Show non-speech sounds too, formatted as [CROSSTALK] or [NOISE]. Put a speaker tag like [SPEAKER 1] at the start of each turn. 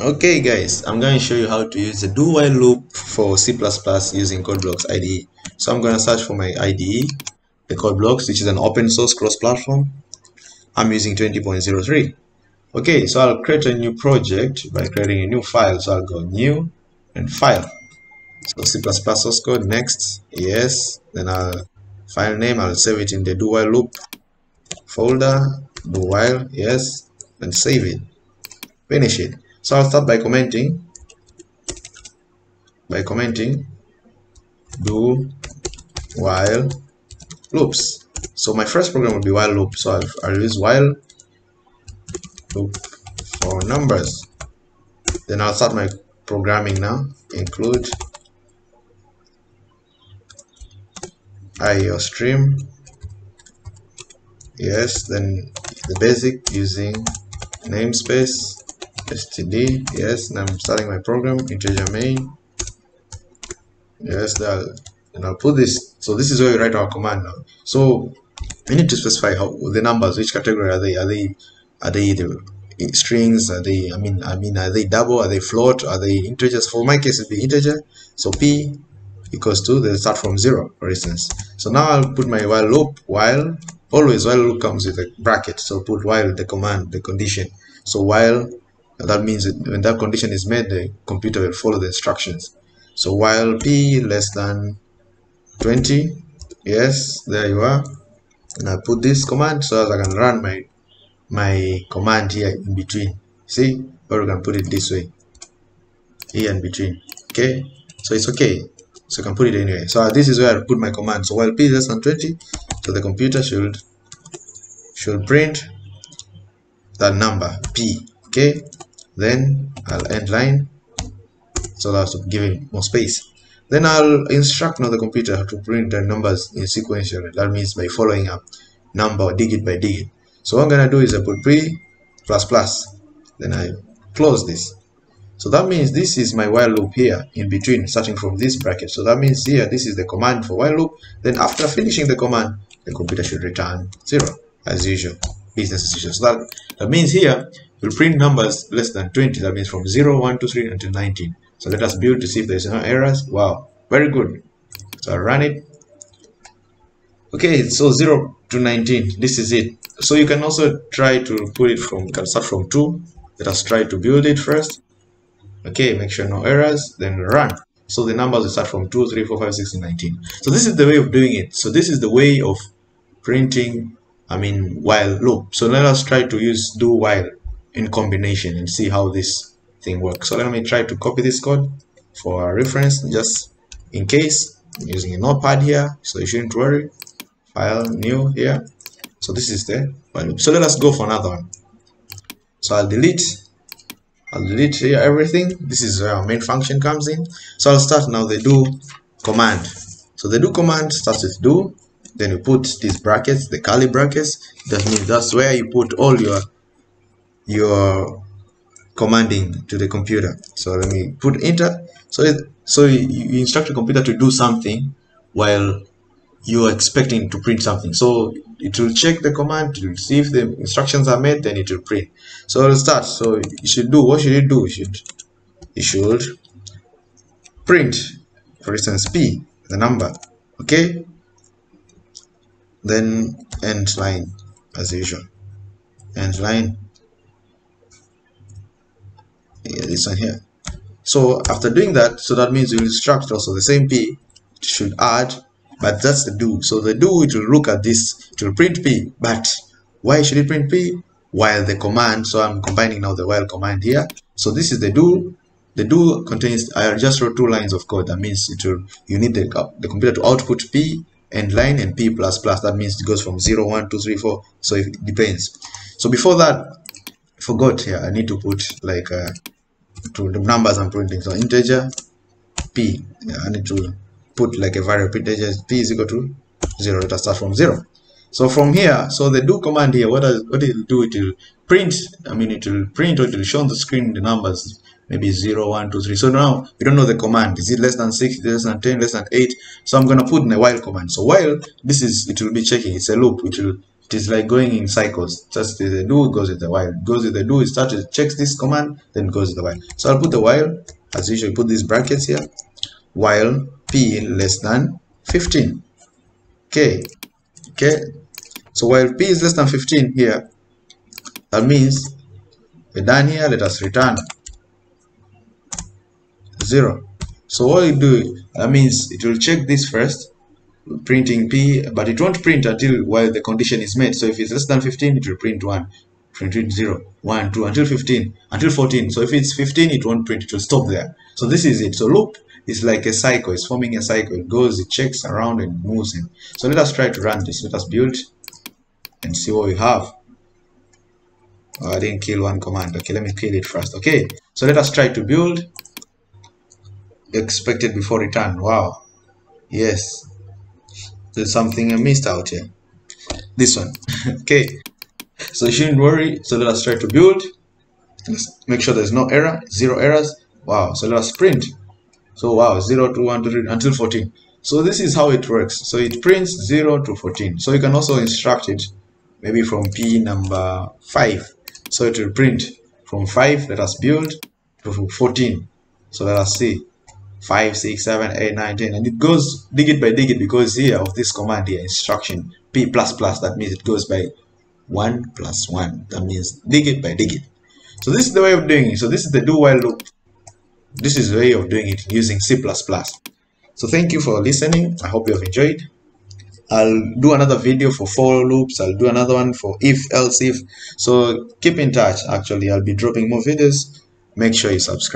[SPEAKER 1] Okay guys, I'm going to show you how to use the do while loop for C++ using CodeBlocks IDE. So I'm going to search for my IDE, the CodeBlocks, which is an open source cross-platform. I'm using 20.03. Okay, so I'll create a new project by creating a new file. So I'll go new and file. So C++ source code, next, yes. Then I'll file name, I'll save it in the do while loop folder, do while, yes, and save it. Finish it. So I'll start by commenting by commenting do while loops. So my first program will be while loop. So I'll, I'll use while loop for numbers. Then I'll start my programming now. Include iostream. Yes, then the basic using namespace std yes i'm starting my program integer main. Yes that and i'll put this so this is where we write our command now. So we need to specify how the numbers which category are they are they are they the strings are they i mean i mean are they double are they float are they integers? For my case it'll be integer so p equals to they start from zero for instance. So now i'll put my while loop while always while loop comes with a bracket so put while the command the condition. So while that means that when that condition is met the computer will follow the instructions. So while p less than 20 yes there you are. And I put this command so as I can run my my command here in between. See? Or you can put it this way. Here in between. Okay? So it's okay. So you can put it anyway so this is where I put my command. So while p less than 20 so the computer should should print that number p. Okay then I'll end line. So that's giving more space. Then I'll instruct now the computer to print the numbers in sequential. That means by following up number digit by digit. So what I'm gonna do is I put pre plus plus. Then I close this. So that means this is my while loop here in between starting from this bracket. So that means here this is the command for while loop. Then after finishing the command the computer should return zero as usual business so that, that means here we'll print numbers less than 20 that means from 0 1 2 3 until 19 so let us build to see if there's no errors. Wow very good. So I'll run it. Okay so 0 to 19 this is it. So you can also try to put it from can start from 2 let us try to build it first. Okay make sure no errors then run. So the numbers will start from 2 3 4 5 6 and 19 so this is the way of doing it. So this is the way of printing i mean while loop so let us try to use do while in combination and see how this thing works. So let me try to copy this code for reference just in case I'm using a notepad here so you shouldn't worry. File new here. So this is the while loop. So let us go for another one. So I'll delete I'll delete here everything. This is where our main function comes in. So I'll start now the do command. So the do command starts with do then you put these brackets the curly brackets. That means that's where you put all your you're commanding to the computer. So let me put enter. So it, so you instruct the computer to do something while you're expecting to print something. So it will check the command to see if the instructions are met then it will print. So it'll start. So you should do what should it do? You should you should print for instance p the number. Okay then end line as usual end line. Yeah, this one here. So after doing that so that means you instruct also the same p. Should add but that's the do. So the do it will look at this. It will print p but why should it print p? While the command so i'm combining now the while command here. So this is the do. The do contains i just wrote two lines of code. That means it will you need the, the computer to output p end line and p plus plus. That means it goes from 0 1 2 3 4 so it depends. So before that I forgot here i need to put like uh, to the numbers i'm printing. So integer p yeah, i need to put like a variable. Integer p is equal to 0 let us start from 0 so from here so the do command here. What does what it will do it will print i mean it will print or it will show on the screen the numbers maybe 0 1 2 3 so now we don't know the command. Is it less than 6 less than 10 less than 8 so i'm going to put in a while command. So while this is it will be checking. It's a loop it will it is like going in cycles. Just the do goes with the while. Goes with the do it starts to checks this command then goes with the while. So i'll put the while as usual put these brackets here. While p less than 15 okay okay so while p is less than 15 here that means we're done here let us return zero. So what you do that means it will check this first printing p but it won't print until while the condition is met. So if it's less than 15 it will print 1 print 0 1 2 until 15 until 14 so if it's 15 it won't print. It will stop there. So this is it. So loop is like a cycle. It's forming a cycle. It goes it checks around and moves in. So let us try to run this. Let us build and see what we have. Oh, I didn't kill one command. Okay let me kill it first. Okay. So let us try to build expected before return. Wow. Yes. There's something I missed out here. This one. [LAUGHS] Okay. So you shouldn't worry. So let us try to build. Let's make sure there's no error. Zero errors. Wow. So let us print so wow. 0 to 1 to 3 until 14 so this is how it works. So it prints 0 to 14 so you can also instruct it maybe from p number 5 so it will print from 5 let us build to 14 so let us see 5 6 7 8 9 10 and it goes digit by digit because here of this command here instruction p plus plus that means it goes by 1 plus 1 that means digit by digit so this is the way of doing it so this is the do while loop this is the way of doing it using c++ so thank you for listening i hope you have enjoyed I'll do another video for for loops. I'll do another one for if, else if. So keep in touch. Actually, I'll be dropping more videos. Make sure you subscribe.